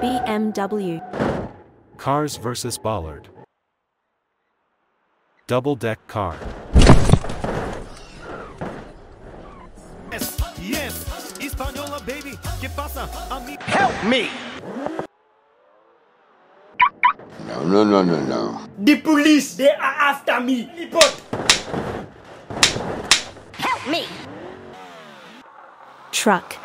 BMW. Cars vs. Bollard Double deck car. Yes, yes, Hispaniola baby, que pasa, ami? Help me! No, no, no, no, no. The police, they are after me. Report. Truck.